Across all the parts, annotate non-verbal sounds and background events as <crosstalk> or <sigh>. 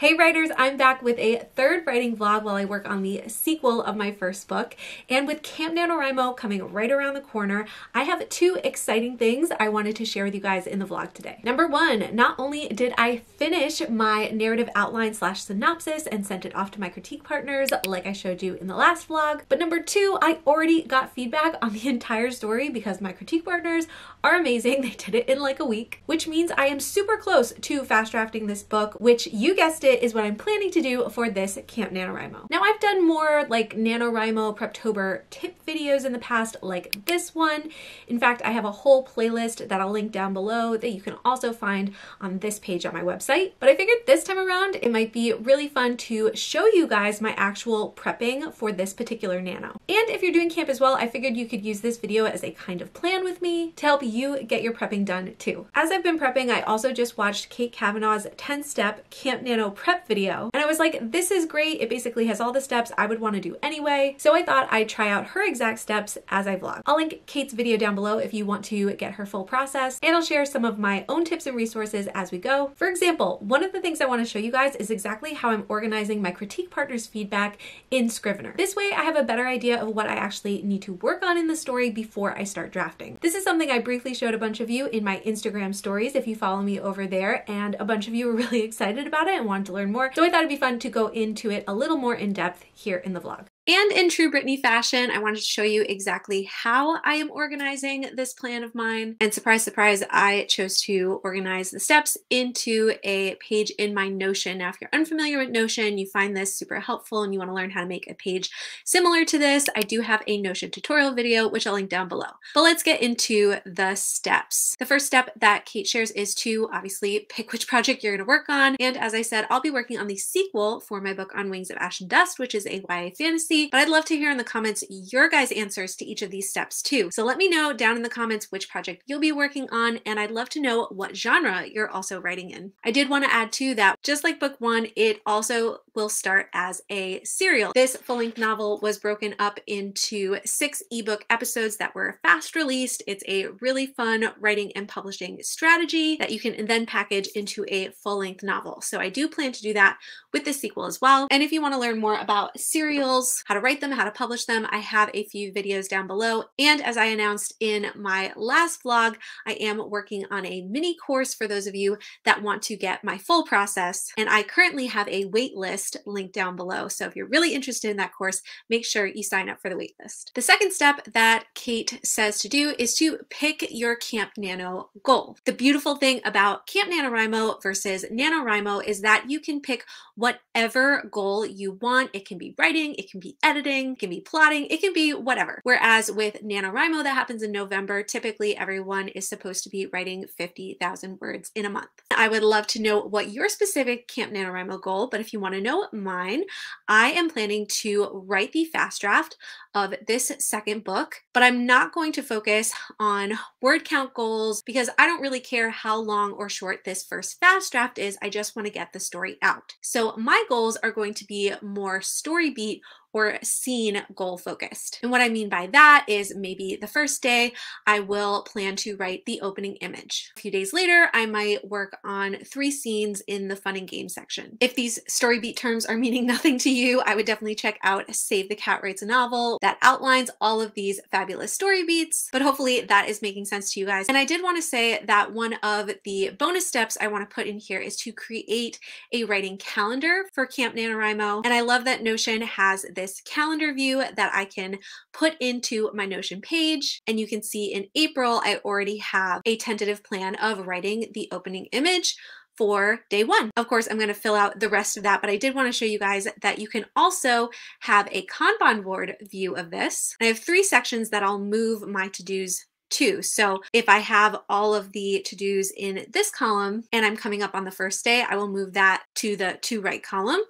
Hey writers, I'm back with a third writing vlog while I work on the sequel of my first book. And with Camp NaNoWriMo coming right around the corner, I have two exciting things I wanted to share with you guys in the vlog today. Number one, not only did I finish my narrative outline slash synopsis and sent it off to my critique partners like I showed you in the last vlog, but number two, I already got feedback on the <laughs> entire story because my critique partners are amazing. <laughs> They did it in like a week, which means I am super close to fast drafting this book, which you guessed it it is what I'm planning to do for this Camp NaNoWriMo. Now I've done more like NaNoWriMo Preptober tip videos in the past like this one. In fact, I have a whole playlist that I'll link down below that you can also find on this page on my website. But I figured this time around it might be really fun to show you guys my actual prepping for this particular nano. And if you're doing camp as well, I figured you could use this video as a kind of plan with me to help you get your prepping done too. As I've been prepping, I also just watched Kate Cavanaugh's 10-step Camp Nano prep video. And I was like, this is great. It basically has all the steps I would want to do anyway. So I thought I'd try out her exact steps as I vlog. I'll link Kate's video down below if you want to get her full process. And I'll share some of my own tips and resources as we go. For example, one of the things I want to show you guys is exactly how I'm organizing my critique partner's feedback in Scrivener. This way I have a better idea of what I actually need to work on in the story before I start drafting. This is something I briefly showed a bunch of you in my Instagram stories if you follow me over there and a bunch of you were <laughs> really excited about it and wanted to learn more. So I thought it'd be fun to go into it a little more in depth here in the vlog. And in true Brittany fashion, I wanted to show you exactly how I am organizing this plan of mine. And surprise, surprise, I chose to organize the steps into a page in my Notion. Now, if you're unfamiliar with Notion, you find this super helpful and you want to learn how to make a page similar to this, I do have a Notion tutorial video, which I'll link down below. But let's get into the steps. The first step that Kate shares is to obviously pick which project you're going to work on. And as I said, I'll be working on the sequel for my book On Wings of Ash and Dust, which is a YA fantasy but I'd love to hear in the comments your guys' answers to each of these steps too. So let me know down in the comments which project you'll be working on, and I'd love to know what genre you're also writing in. I did want to add too that just like book one, it also will start as a serial. This full-length novel was broken up into six ebook episodes that were fast released. It's a really fun writing and publishing strategy that you can then package into a full-length novel. So I do plan to do that with the sequel as well. And if you want to learn more about serials, how to write them, how to publish them. I have a few videos down below. And as I announced in my last vlog, I am working on a mini course for those of you that want to get my full process. And I currently have a wait list linked down below. So if you're really interested in that course, make sure you sign up for the wait list. The second step that Kate says to do is to pick your Camp Nano goal. The beautiful thing about Camp NaNoWriMo versus NaNoWriMo is that you can pick whatever goal you want. It can be writing, it can be editing, it can be plotting, it can be whatever. Whereas with NaNoWriMo that happens in November, typically everyone is supposed to be writing 50,000 words in a month. I would love to know what your specific Camp NaNoWriMo goal, but if you want to know mine, I am planning to write the fast draft of this second book, but I'm not going to focus on word count goals because I don't really care how long or short this first fast draft is. I just want to get the story out. So my goals are going to be more story beat or scene goal focused. And what I mean by that is maybe the first day I will plan to write the opening image. A few days later, I might work on three scenes in the fun and game section. If these story beat terms are <laughs> meaning nothing to you, I would definitely check out Save the Cat Writes a Novel that outlines all of these fabulous story beats, but hopefully that is making sense to you guys. And I did want to say that one of the bonus steps I want to put in here is to create a writing calendar for Camp NaNoWriMo. And I love that Notion has this calendar view that I can put into my Notion page. And you can see in April, I already have a tentative plan of writing the opening image for day one. Of course, I'm going to fill out the rest of that, but I did want to show you guys that you can also have a Kanban board view of this. I have three sections that I'll move my to-dos to. So if I have all of the to-dos in this column and I'm coming up on the first day, I will move that to the to write column.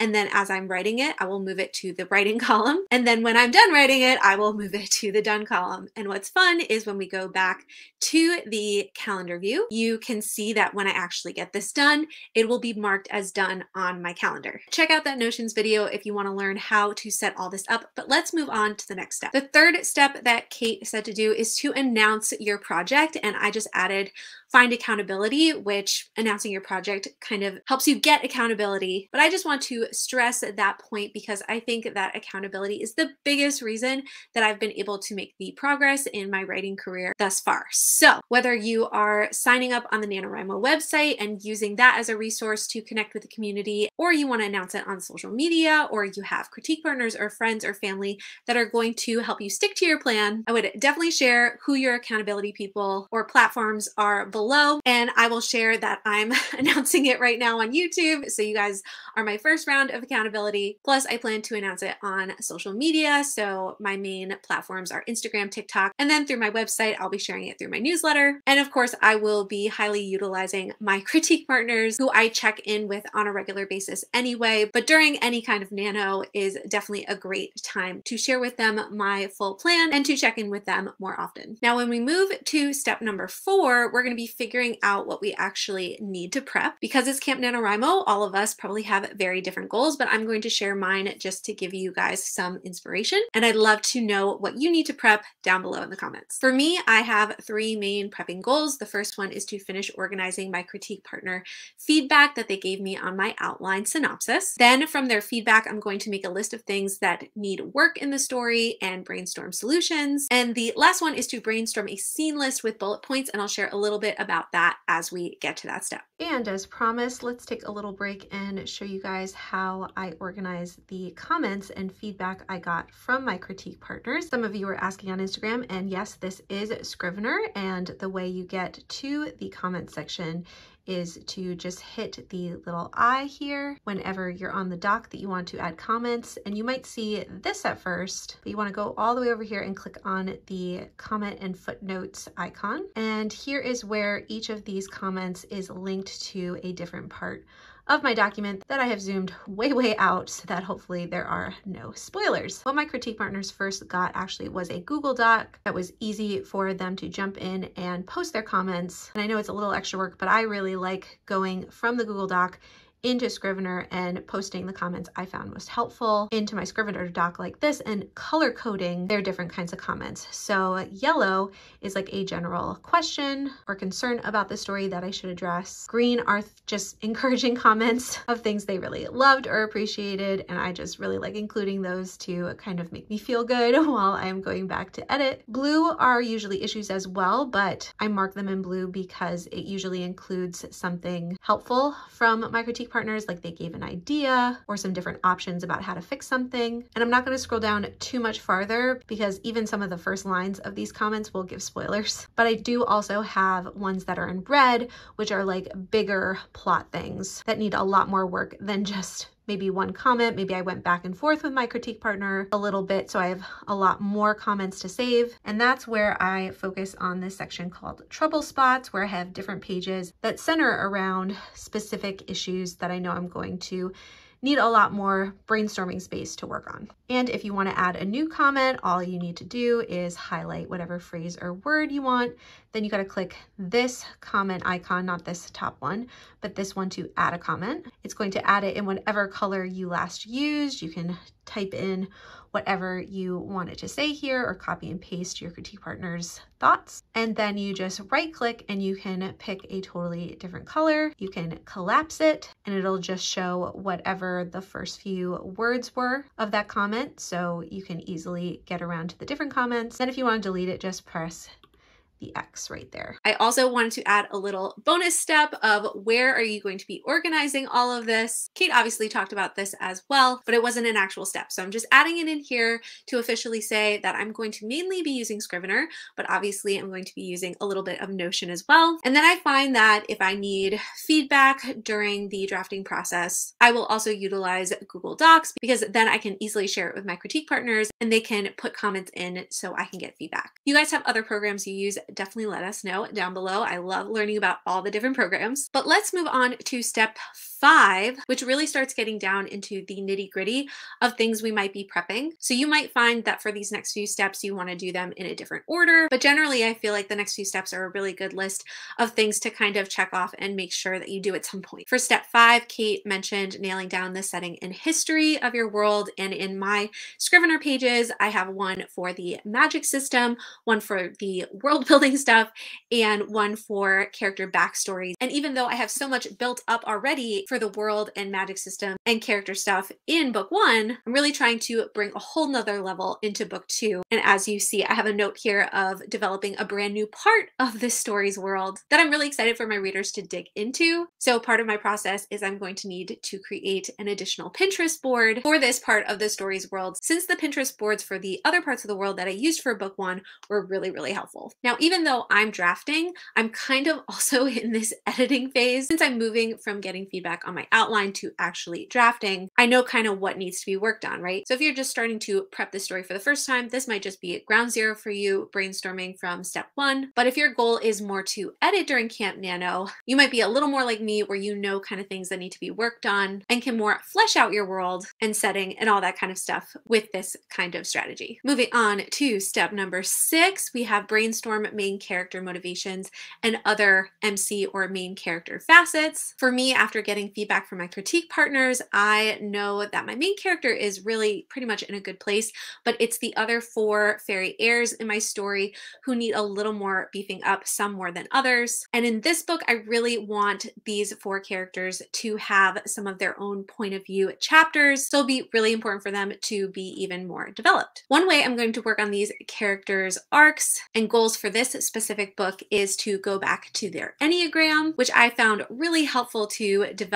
And then as I'm writing it, I will move it to the writing <laughs> column. And then when I'm done writing it, I will move it to the done column. And what's fun is when we go back to the calendar view, you can see that when I actually get this done, it will be marked as done on my calendar. Check out that Notions video if you want to learn how to set all this up, but let's move on to the next step. The third step that Kate said to do is to announce your project and I just added find accountability, which announcing your project kind of helps you get accountability. But I just want to stress at that point because I think that accountability is the biggest reason that I've been able to make the progress in my writing career thus far. So whether you are signing up on the NaNoWriMo website and using that as a resource to connect with the community, or you want to announce it on social media, or you have critique partners or friends or family that are going to help you stick to your plan, I would definitely share who your accountability people or platforms are below. And I will share that I'm <laughs> announcing it right now on YouTube. So you guys are my first round of accountability. Plus, I plan to announce it on social media. So my main platforms are Instagram, TikTok, and then through my website, I'll be sharing it through my newsletter. And of course, I will be highly utilizing my <laughs> critique partners who I check in with on a regular basis anyway. But during any kind of nano is definitely a great time to share with them my full plan and to check in with them more often. Now, when we move to step number four, we're going to be figuring out what we actually need to prep. Because it's Camp NaNoWriMo, all of us probably have very different goals, but I'm going to share mine just to give you guys some inspiration. And I'd love to know what you need to prep down below in the comments. For me, I have three main prepping goals. The first one is to finish organizing my critique partner feedback that they gave me on my outline synopsis. Then from their feedback, I'm going to make a list of things that need work in the story and brainstorm solutions. And the last one is to brainstorm a scene list with bullet points, and I'll share a little bit about that as we get to that step. And as promised, let's take a little break and show you guys how I organize the comments and feedback I got from my critique partners. Some of you were asking on Instagram, and yes, this is Scrivener, and the way you get to the comment section is to just hit the little I here whenever you're on the doc that you want to add comments. And you might see this at first, but you wanna go all the way over here and click on the comment and footnotes icon. And here is where each of these comments is linked to a different part of my document that I have zoomed way, way out so that hopefully there are no spoilers. What my critique partners first got actually was a Google Doc that was easy for them to jump in and post their comments. And I know it's a little extra work, but I really like going from the Google Doc into Scrivener and posting the comments I found most helpful into my Scrivener doc like this and color coding their different kinds of comments. So yellow is like a general question or concern about the story that I should address. Green are just <laughs> encouraging comments of things they really loved or appreciated and I just really like including those to kind of make me feel good <laughs> while I'm going back to edit. Blue are usually issues as well, but I mark them in blue because it usually includes something helpful from my critique partners, like they gave an idea or some different options about how to fix something. And I'm not going to scroll down too much farther because even some of the first lines of these comments will give spoilers. But I do also have ones that are in red, which are like bigger plot things that need a lot more work than just maybe one comment. Maybe I went back and forth with my critique partner a little bit, so I have a lot more comments to save. And that's where I focus on this section called trouble spots, where I have different pages that center around specific issues that I know I'm going to need a lot more brainstorming space to work on. And if you want to add a new comment, all you need to do is highlight whatever phrase or word you want. Then you got to click this comment icon, not this top one, but this one to add a comment. It's going to add it in whatever color you last used. You can type in whatever you wanted to say here or copy and paste your critique partner's thoughts. And then you just right click and you can pick a totally different color. You can collapse it and it'll just show whatever the first few words were of that comment. So you can easily get around to the different comments. Then if you want to delete it, just press the X right there. I also wanted to add a little bonus step of where are you going to be organizing all of this. Kate obviously talked about this as well, but it wasn't an actual step. So I'm just adding it in here to officially say that I'm going to mainly be using Scrivener, but obviously I'm going to be using a little bit of Notion as well. And then I find that if I need feedback during the drafting process, I will also utilize Google Docs because then I can easily share it with my critique partners and they can put comments in so I can get feedback. You guys have other programs you use definitely let us know down below. I love learning about all the different programs. But let's move on to step five, which really starts getting down into the nitty gritty of things we might be prepping. So you might find that for these next few steps, you want to do them in a different order. But generally, I feel like the next few steps are a really good list of things to kind of check off and make sure that you do at some point. For step five, Kate mentioned nailing down the setting and history of your world. And in my Scrivener pages, I have one for the magic system, one for the world <laughs> building stuff, and one for character backstories. And even though I have so much built up already for the world and magic system and character stuff in book one, I'm really trying to bring a whole nother level into book two. And as you see, I have a note here of developing a brand new part of this story's world that I'm really excited for my readers to dig into. So part of my process is I'm going to need to create an additional Pinterest board for this part of the story's world since the Pinterest boards for the other parts of the world that I used for book one were really, really helpful. Now, even though I'm drafting, I'm kind of <laughs> also in this editing phase since I'm moving from getting feedback on my outline to actually drafting. I know kind of what needs to be worked on, right? So if you're just starting to prep the story for the first time, this might just be ground zero for you, brainstorming from step one. But if your goal is more to edit during Camp Nano, you might be a little more like me where you know kind of things that need to be worked on and can more flesh out your world and setting and all that kind of stuff with this kind of strategy. Moving on to step number six, we have brainstorm main character motivations and other MC or main character facets. For me, after getting feedback from my critique partners, I know that my main character is really pretty much in a good place, but it's the other four fairy heirs in my story who need a little more beefing up, some more than others. And in this book, I really want these four characters to have some of their own point of view chapters. So it'll be really important for them to be even more developed. One way I'm going to work on these characters' arcs and goals for this specific book is to go back to their Enneagram, which I found really helpful to develop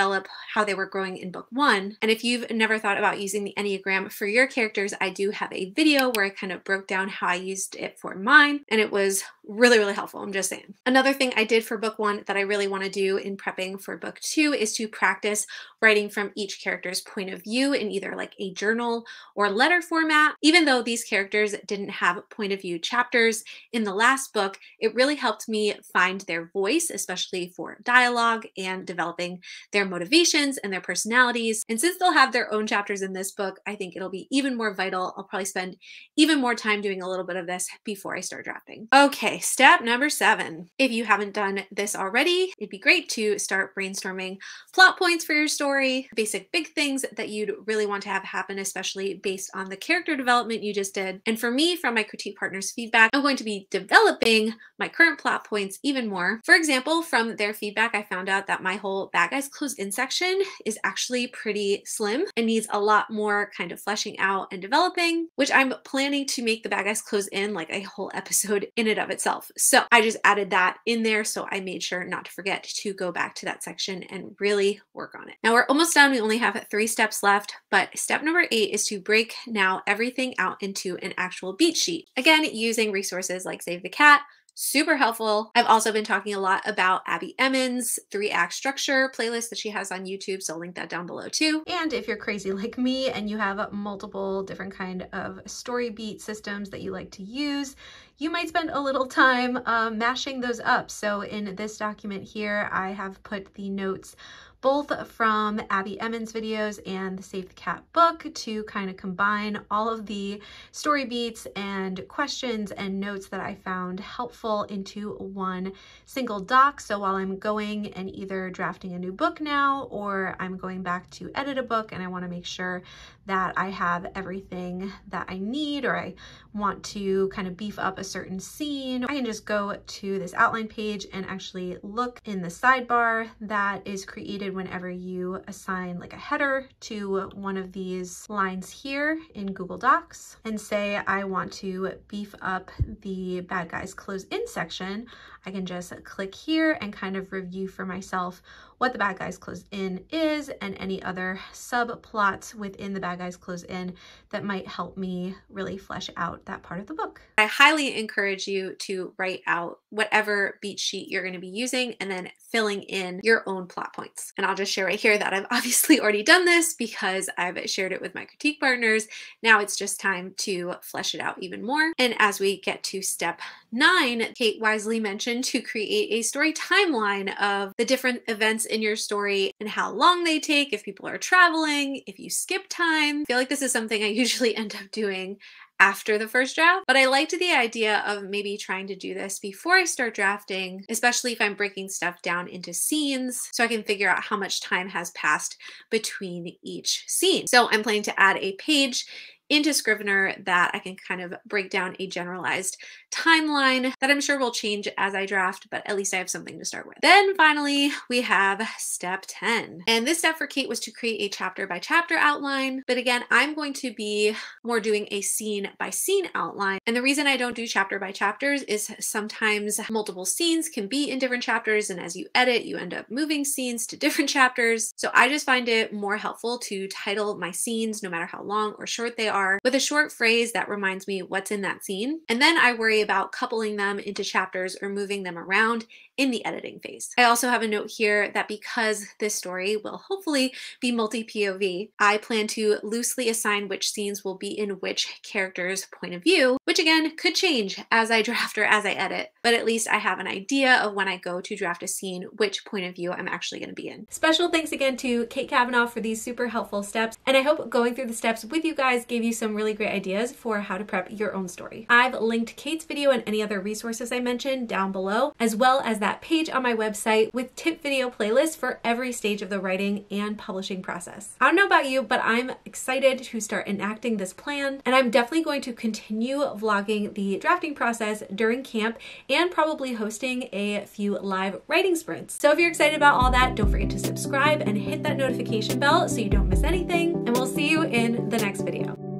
how they were growing in book one. And if you've never thought about using the Enneagram for your characters, I do have a video where I kind of broke down how I used it for mine, and it was really, really helpful. I'm just saying. Another thing I did for book one that I really want to do in prepping for book two is to practice writing from each character's point of view in either like a journal or letter format. Even though these characters didn't have point of view chapters in the last book, it really helped me find their voice, especially for dialogue and developing their motivations and their personalities. And since they'll have their own chapters in this book, I think it'll be even more vital. I'll probably spend even more time doing a little bit of this before I start drafting. Okay, step number seven. If you haven't done this already, it'd be great to start brainstorming plot points for your story, basic big things that you'd really want to have happen, especially based on the character development you just did. And for me, from my critique partner's feedback, I'm going to be developing my current plot points even more. For example, from their feedback, I found out that my whole bad guys closed in section is actually pretty slim and needs a lot more kind of fleshing out and developing, which I'm planning to make the bad guys close in like a whole <laughs> episode in and of itself. So I just added that in there. So I made sure not to forget to go back to that section and really work on it. Now we're almost done. We only have three steps left, but step number eight is to break now everything out into an actual beat sheet. Again, using resources like Save the Cat, super helpful. I've also been talking a lot about Abbie Emmons' three act structure playlist that she has on YouTube, so I'll link that down below too. And if you're crazy <laughs> like me and you have multiple different kind of story beat systems that you like to use, you might spend a little time uh, mashing those up. So in this document here, I have put the notes both from Abbie Emmons videos and the Save the Cat book to kind of combine all of the story beats and questions and notes that I found helpful into one single doc. So while I'm going and either drafting a new book now or I'm going back to edit a book and I want to make sure that I have everything that I need or I want to kind of beef up a certain scene, I can just go to this outline page and actually look in the sidebar that is created whenever you assign like a header to one of these lines here in Google Docs and say I want to beef up the bad guys close in section, I can just click here and kind of review for myself what the bad guys closed in is and any other subplots within the bad guys closed in that might help me really flesh out that part of the book. I highly encourage you to write out whatever beat sheet you're going to be using and then filling in your own plot points. And I'll just share right here that I've <laughs> obviously already done this because I've shared it with my critique partners. Now it's just time to flesh it out even more. And as we get to step nine, Kate wisely mentioned to create a story timeline of the different events in your story and how long they take, if people are traveling, if you skip time. I feel like this is something I <laughs> usually end up doing after the first draft, but I liked the idea of maybe trying to do this before I start drafting, especially if I'm breaking stuff down into scenes so I can figure out how much time has passed between each scene. So I'm planning to add a page into Scrivener that I can kind of break down a generalized timeline that I'm sure will change as I draft, but at least I have something to start with. Then finally, we have step 10. And this step for Kate was to create a chapter by chapter outline. But again, I'm going to be more doing a scene by scene outline. And the reason I don't do chapter by chapters is sometimes multiple scenes can be in different chapters. And as you edit, you end up moving scenes to different chapters. So I just find it more helpful to title my scenes, no matter how long or short they are are with a short phrase that reminds me what's in that scene. And then I worry about coupling them into chapters or moving them around in the editing phase. I also have a note here that because this story will hopefully be multi-POV, I plan to loosely assign which scenes will be in which character's point of view, which again could change as I draft or as I edit, but at least I have an idea of when I go to draft a scene, which point of view I'm actually going to be in. Special thanks again to Kate Cavanaugh for these super helpful steps, and I hope going through the steps with you guys gave you some really great ideas for how to prep your own story. I've linked Kate's video and any other resources I mentioned down below, as well as that that page on my website with tip video playlists for every stage of the writing and publishing process. I don't know about you, but I'm excited to start enacting this plan, and I'm definitely going to continue vlogging the drafting process during camp and probably hosting a few live writing sprints. So if you're excited about all that, don't forget to subscribe and hit that notification bell so you don't miss anything, and we'll see you in the next video.